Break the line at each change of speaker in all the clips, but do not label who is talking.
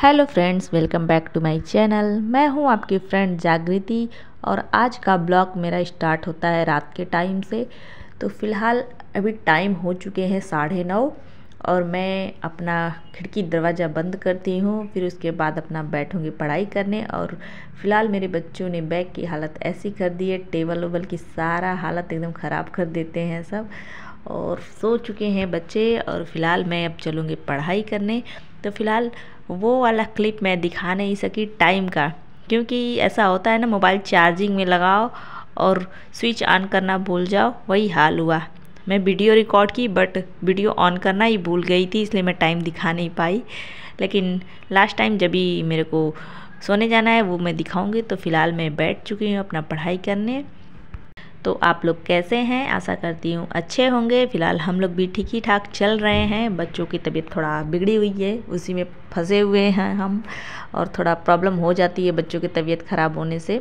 Hello friends, welcome back to my channel. मैं हूँ आपकी फ्रेंड जागृति और आज का ब्लॉग मेरा स्टार्ट होता है रात के टाइम से। तो फ़िलहाल अभी टाइम हो चुके हैं साढ़े नौ और मैं अपना खिड़की दरवाज़ा बंद करती हूँ, फिर उसके बाद अपना बैठूँगी पढ़ाई करने और फ़िलहाल मेरे बच्चों ने बैग की हालत ऐसी कर दी है, टेबल वेबल की सारा हालत एकदम ख़राब कर देते हैं सब और सो चुके हैं बच्चे और फ़िलहाल मैं अब चलूँगी पढ़ाई करने। तो फ़िलहाल वो वाला क्लिप मैं दिखा नहीं सकी टाइम का। क्योंकि ऐसा होता है ना मोबाइल चार्जिंग में लगाओ और स्विच ऑन करना भूल जाओ, वही हाल हुआ। मैं वीडियो रिकॉर्ड की बट वीडियो ऑन करना ही भूल गई थी, इसलिए मैं टाइम दिखा नहीं पाई। लेकिन लास्ट टाइम जब भी मेरे को सोने जाना है, वो मैं दिखाऊँगी। तो फ़िलहाल मैं बैठ चुकी हूँ अपना पढ़ाई करने। तो आप लोग कैसे हैं? आशा करती हूँ अच्छे होंगे। फ़िलहाल हम लोग भी ठीक ही ठाक चल रहे हैं। बच्चों की तबीयत थोड़ा बिगड़ी हुई है, उसी में फंसे हुए हैं हम और थोड़ा प्रॉब्लम हो जाती है बच्चों की तबीयत ख़राब होने से।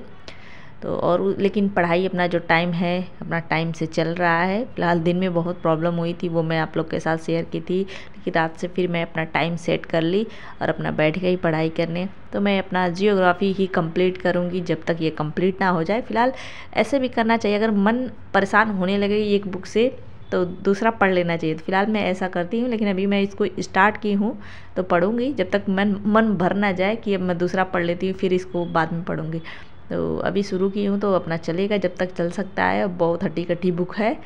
तो और लेकिन पढ़ाई अपना जो टाइम है, अपना टाइम से चल रहा है। फ़िलहाल दिन में बहुत प्रॉब्लम हुई थी, वो मैं आप लोग के साथ शेयर की थी। लेकिन रात से फिर मैं अपना टाइम सेट कर ली और अपना बैठ गई पढ़ाई करने। तो मैं अपना जियोग्राफी ही कंप्लीट करूँगी जब तक ये कंप्लीट ना हो जाए। फ़िलहाल ऐसे भी करना चाहिए। अगर मन परेशान होने लगे एक बुक से तो दूसरा पढ़ लेना चाहिए। तो फ़िलहाल मैं ऐसा करती हूँ, लेकिन अभी मैं इसको स्टार्ट की हूँ तो पढ़ूँगी। जब तक मन मन भर ना जाए कि अब मैं दूसरा पढ़ लेती हूँ, फिर इसको बाद में पढ़ूँगी। तो अभी शुरू की हूँ तो अपना चलेगा। जब तक चल सकता है बहुत हट्टी कट्टी बुक है।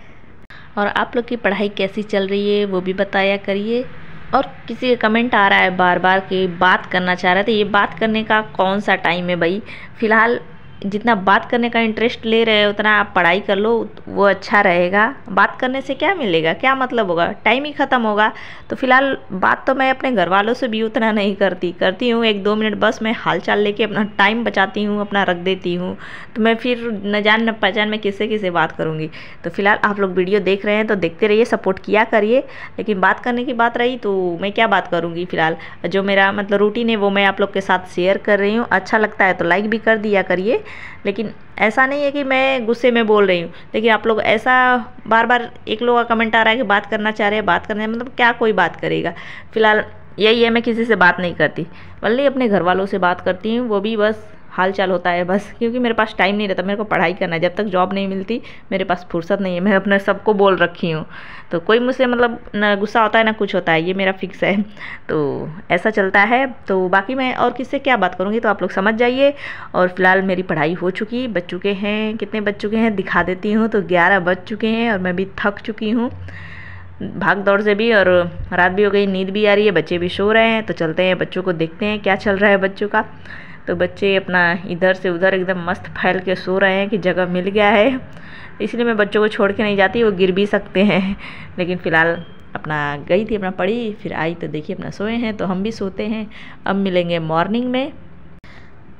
और आप लोग की पढ़ाई कैसी चल रही है, वो भी बताया करिए। और किसी का कमेंट आ रहा है बार बार कि बात करना चाह रहा है तो ये बात करने का कौन सा टाइम है भाई? फ़िलहाल जितना बात करने का इंटरेस्ट ले रहे हो, उतना आप पढ़ाई कर लो, वो अच्छा रहेगा। बात करने से क्या मिलेगा? क्या मतलब होगा? टाइम ही ख़त्म होगा। तो फ़िलहाल बात तो मैं अपने घर वालों से भी उतना नहीं करती। करती हूँ, एक दो मिनट बस मैं हाल चाल लेके अपना टाइम बचाती हूँ, अपना रख देती हूँ। तो मैं फिर न जान न पहचान में किससे किससे बात करूँगी। तो फ़िलहाल आप लोग वीडियो देख रहे हैं तो देखते रहिए सपोर्ट किया करिए। लेकिन बात करने की बात रही तो मैं क्या बात करूँगी फ़िलहाल? जो मेरा मतलब रूटीन है, वो मैं आप लोग के साथ शेयर कर रही हूँ। अच्छा लगता है तो लाइक भी कर दिया करिए। लेकिन ऐसा नहीं है कि मैं गुस्से में बोल रही हूँ। लेकिन आप लोग ऐसा बार बार एक लोग का कमेंट आ रहा है कि बात करना चाह रहे हैं, बात करना मतलब क्या कोई बात करेगा? फ़िलहाल यही है, मैं किसी से बात नहीं करती। वल्ली अपने घर वालों से बात करती हूँ, वो भी बस हाल चाल होता है बस, क्योंकि मेरे पास टाइम नहीं रहता, मेरे को पढ़ाई करना है। जब तक जॉब नहीं मिलती, मेरे पास फुर्सत नहीं है, मैं अपने सबको बोल रखी हूँ। तो कोई मुझसे मतलब ना गुस्सा होता है, ना कुछ होता है, ये मेरा फिक्स है। तो ऐसा चलता है। तो बाकी मैं और किससे क्या बात करूँगी तो आप लोग समझ जाइए। और फ़िलहाल मेरी पढ़ाई हो चुकी बच चुके हैं, कितने बच चुके हैं, दिखा देती हूँ तो ग्यारह बज चुके हैं और मैं भी थक चुकी हूँ। भाग दौड़ से भी और रात भी हो गई, नींद भी आ रही है, बच्चे भी सो रहे हैं तो चलते हैं बच्चों को देखते हैं, क्या चल रहा है बच्चों का। तो बच्चे अपना इधर से उधर एकदम मस्त फैल के सो रहे हैं कि जगह मिल गया है। इसलिए मैं बच्चों को छोड़ के नहीं जाती, वो गिर भी सकते हैं। लेकिन फ़िलहाल अपना गई थी, अपना पढ़ी, फिर आई तो देखिए अपना सोए हैं तो हम भी सोते हैं। अब मिलेंगे मॉर्निंग में।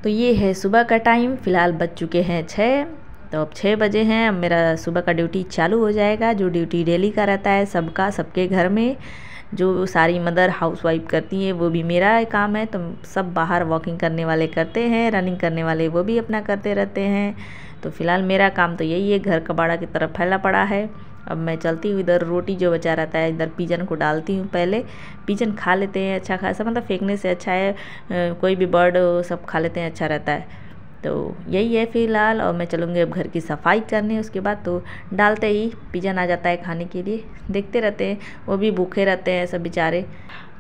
तो ये है सुबह का टाइम, फ़िलहाल बज चुके हैं छः। तो अब छः बजे हैं, अब मेरा सुबह का ड्यूटी चालू हो जाएगा। जो ड्यूटी डेली का रहता है सबका, सबके घर में। जो सारी मदर हाउस वाइफ करती हैं, वो भी मेरा काम है तो सब बाहर वॉकिंग करने वाले करते हैं रनिंग करने वाले वो भी अपना करते रहते हैं। तो फ़िलहाल मेरा काम तो यही है, घर कबाड़ा की तरफ़ फैला पड़ा है। अब मैं चलती हूँ, इधर रोटी जो बचा रहता है, इधर पीजन को डालती हूँ पहले। पीजन खा लेते हैं अच्छा खासा मतलब फेंकने से अच्छा है कोई भी बर्ड सब खा लेते हैं अच्छा रहता है। तो यही है फ़िलहाल और मैं चलूँगी अब घर की सफ़ाई करने। उसके बाद तो डालते ही पिजन आ जाता है खाने के लिए। देखते रहते हैं, वो भी भूखे रहते हैं सब बेचारे।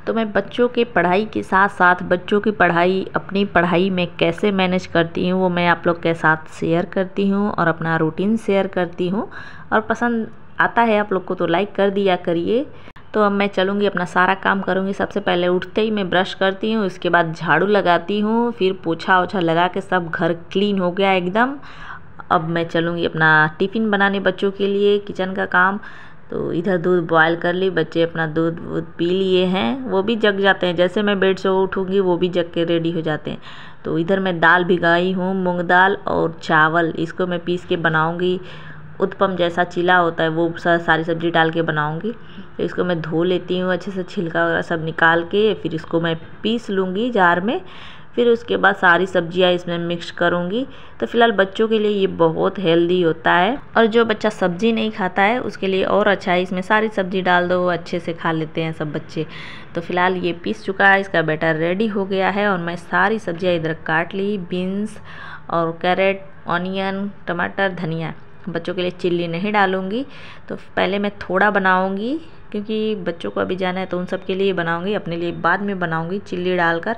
तो मैं बच्चों के पढ़ाई के साथ साथ बच्चों की पढ़ाई, अपनी पढ़ाई में कैसे मैनेज करती हूँ, वो मैं आप लोग के साथ शेयर करती हूँ और अपना रूटीन शेयर करती हूँ। और पसंद आता है आप लोग को तो लाइक कर दिया करिए। तो अब मैं चलूँगी, अपना सारा काम करूँगी। सबसे पहले उठते ही मैं ब्रश करती हूँ, उसके बाद झाड़ू लगाती हूँ, फिर पोछा ओछा लगा के सब घर क्लीन हो गया एकदम। अब मैं चलूँगी अपना टिफ़िन बनाने बच्चों के लिए, किचन का काम। तो इधर दूध बॉयल कर ली, बच्चे अपना दूध वूध पी लिए हैं। वो भी जग जाते हैं, जैसे मैं बेड से उठूँगी, वो भी जग के रेडी हो जाते हैं। तो इधर मैं दाल भिगाई हूँ, मूँग दाल और चावल। इसको मैं पीस के बनाऊँगी। उत्पम जैसा चीला होता है, वो सारी सब्ज़ी डाल के बनाऊँगी। तो इसको मैं धो लेती हूँ अच्छे से छिलका वगैरह सब निकाल के, फिर इसको मैं पीस लूँगी जार में। फिर उसके बाद सारी सब्ज़ियाँ इसमें मिक्स करूँगी। तो फ़िलहाल बच्चों के लिए ये बहुत हेल्दी होता है। और जो बच्चा सब्ज़ी नहीं खाता है, उसके लिए और अच्छा है, इसमें सारी सब्ज़ी डाल दो, वो अच्छे से खा लेते हैं सब बच्चे। तो फ़िलहाल ये पीस चुका है, इसका बैटर रेडी हो गया है और मैं सारी सब्ज़ियाँ इधर काट ली। बीन्स और कैरेट, ऑनियन, टमाटर, धनिया। बच्चों के लिए चिल्ली नहीं डालूँगी। तो पहले मैं थोड़ा बनाऊँगी। क्योंकि बच्चों को अभी जाना है तो उन सब के लिए बनाऊँगी, अपने लिए बाद में बनाऊँगी चिल्ली डालकर।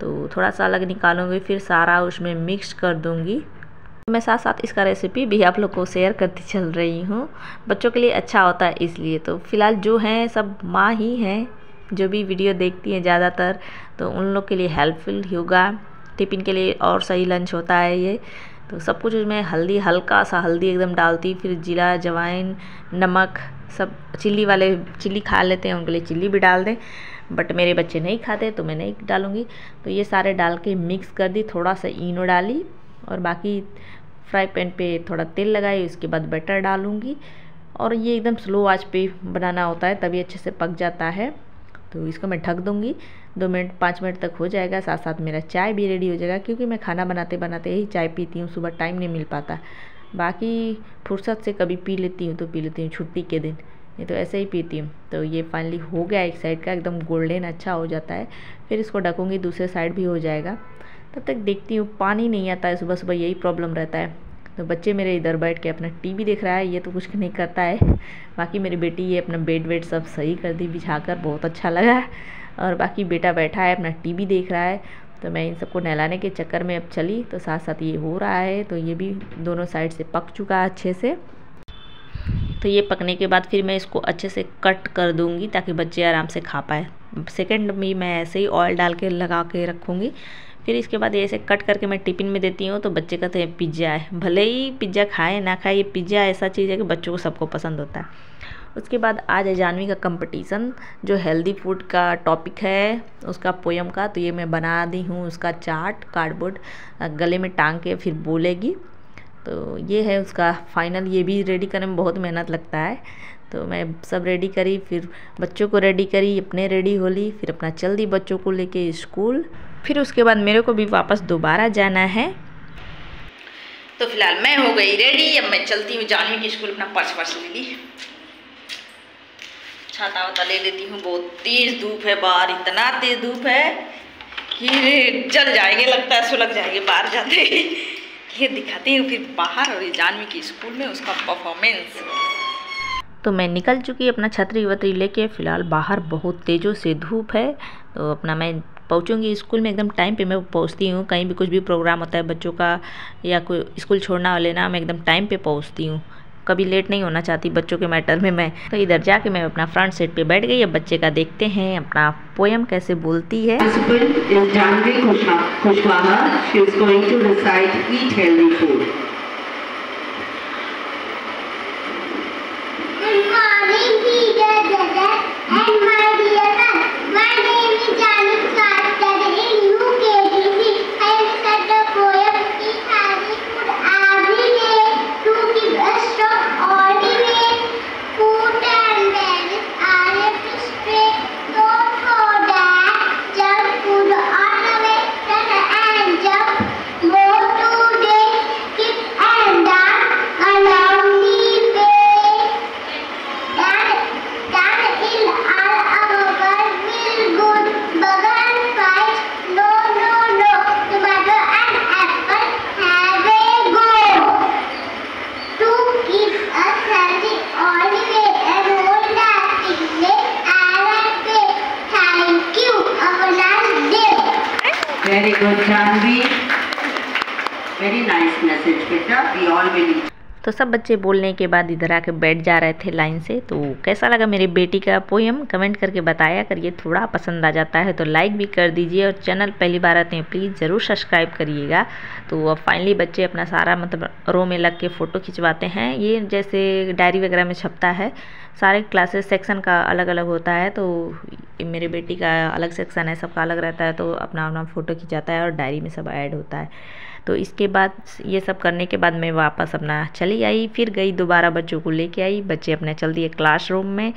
तो थोड़ा सा अलग निकालूँगी, फिर सारा उसमें मिक्स कर दूँगी। मैं साथ साथ इसका रेसिपी भी आप लोग को शेयर करती चल रही हूँ। बच्चों के लिए अच्छा होता है इसलिए तो फ़िलहाल जो हैं, सब माँ ही हैं, जो भी वीडियो देखती हैं ज़्यादातर तो उन लोग के लिए हेल्पफुल होगा। टिफ़िन के लिए और सही लंच होता है ये। तो सब कुछ उसमें हल्दी, हल्का सा हल्दी एकदम डालती, फिर जीरा जवाइन नमक, सब चिल्ली वाले चिल्ली खा लेते हैं, उनके लिए चिल्ली भी डाल दें। बट मेरे बच्चे नहीं खाते तो मैं नहीं डालूँगी। तो ये सारे डाल के मिक्स कर दी, थोड़ा सा इनो डाली और बाकी फ्राई पैन पे थोड़ा तेल लगाई, उसके बाद बटर डालूँगी। और ये एकदम स्लो आँच पे बनाना होता है, तभी अच्छे से पक जाता है। तो इसको मैं ढक दूँगी। दो मिनट, पाँच मिनट तक हो जाएगा। साथ साथ मेरा चाय भी रेडी हो जाएगा, क्योंकि मैं खाना बनाते बनाते ही चाय पीती हूँ। सुबह टाइम नहीं मिल पाता। बाकी फुर्सत से कभी पी लेती हूँ तो पी लेती हूँ छुट्टी के दिन। ये तो ऐसे ही पीती हूँ। तो ये फाइनली हो गया एक साइड का, एकदम गोल्डन अच्छा हो जाता है। फिर इसको ढकूँगी, दूसरे साइड भी हो जाएगा। तब तक देखती हूँ, पानी नहीं आता है। सुबह सुबह यही प्रॉब्लम रहता है। तो बच्चे मेरे इधर बैठ के अपना टीवी देख रहा है, ये तो कुछ नहीं करता है। बाकी मेरी बेटी ये अपना बेड वेड सब सही कर दी बिछा कर बहुत अच्छा लगा। और बाकी बेटा बैठा है, अपना टीवी देख रहा है। तो मैं इन सबको नहलाने के चक्कर में अब चली तो साथ साथ ये हो रहा है तो ये भी दोनों साइड से पक चुका है अच्छे से। तो ये पकने के बाद फिर मैं इसको अच्छे से कट कर दूँगी, ताकि बच्चे आराम से खा पाए। सेकेंड में मैं ऐसे ही ऑयल डाल के लगा के रखूँगी फिर इसके बाद ऐसे कट करके मैं टिफ़िन में देती हूँ तो बच्चे कहते हैं, पिज़्ज़ा है। भले ही पिज़्ज़ा खाए, ना खाए, ये पिज़्ज़ा ऐसा चीज़ है कि बच्चों को सबको पसंद होता है। उसके बाद आज है जानवी का कंपटीशन जो हेल्दी फ़ूड का टॉपिक है, उसका पोयम का तो ये मैं बना दी हूँ उसका चार्ट कार्डबोर्ड गले में टांग के फिर बोलेगी। तो ये है उसका फाइनल ये भी रेडी करने में बहुत मेहनत लगता है। तो मैं सब रेडी करी, फिर बच्चों को रेडी करी, अपने रेडी हो ली, फिर अपना चल दी बच्चों को लेके स्कूल फिर उसके बाद मेरे को भी वापस दोबारा जाना है। तो फ़िलहाल मैं हो गई रेडी अब मैं चलती हूँ। जानवी की स्कूल अपना पर्स वर्स ले ली। छाता वाता ले लेती हूँ। बहुत तेज़ धूप है बाहर इतना तेज़ धूप है कि जल जाएँगे लगता है सुलग जाएँगे बाहर जाते ही। ये दिखाती हूँ फिर बाहर और ये जानवी की स्कूल में उसका परफॉर्मेंस तो मैं निकल चुकी अपना छतरी वतरी लेके। फ़िलहाल बाहर बहुत तेज़ों से धूप है तो अपना मैं पहुँचूँगी स्कूल में एकदम टाइम पे मैं पहुँचती हूँ। कहीं भी कुछ भी प्रोग्राम होता है बच्चों का या कोई स्कूल छोड़ना लेना मैं एकदम टाइम पे पहुँचती हूँ। कभी लेट नहीं होना चाहती बच्चों के मैटर में मैं। तो इधर जाके मैं अपना फ्रंट सीट पे बैठ गई, अब बच्चे का देखते हैं अपना पोएम कैसे बोलती है। तो सब बच्चे बोलने के बाद इधर आके बैठ जा रहे थे लाइन से तो कैसा लगा मेरी बेटी का पोएम कमेंट करके बताया करिए थोड़ा पसंद आ जाता है तो लाइक भी कर दीजिए और चैनल पहली बार आते हैं प्लीज़ ज़रूर सब्सक्राइब करिएगा। तो अब फाइनली बच्चे अपना सारा मतलब रो में लग के फ़ोटो खिंचवाते हैं। ये जैसे डायरी वगैरह में छपता है, सारे क्लासेस सेक्शन का अलग अलग होता है तो मेरी बेटी का अलग सेक्शन है, सबका अलग रहता है तो अपना अपना फ़ोटो खिंचाता है और डायरी में सब ऐड होता है। तो इसके बाद, ये सब करने के बाद मैं वापस अपना चली आई। फिर गई दोबारा बच्चों को लेके आई। बच्चे अपने चल दिए क्लासरूम में।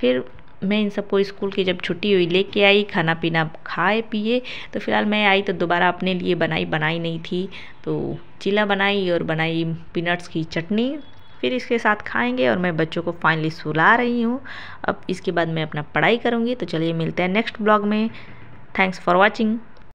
फिर मैं इन सबको स्कूल की जब छुट्टी हुई, लेके आई खाना पीना खाए, पिए। तो फ़िलहाल मैं आई तो दोबारा अपने लिए बनाई बनाई नहीं थी। तो चिला बनाई और बनाई पीनट्स की चटनी। फिर इसके साथ खाएँगे और मैं बच्चों को फाइनली सुला रही हूँ। अब इसके बाद मैं अपना पढ़ाई करूँगी। तो चलिए मिलते हैं नेक्स्ट ब्लॉग में। Thanks for watching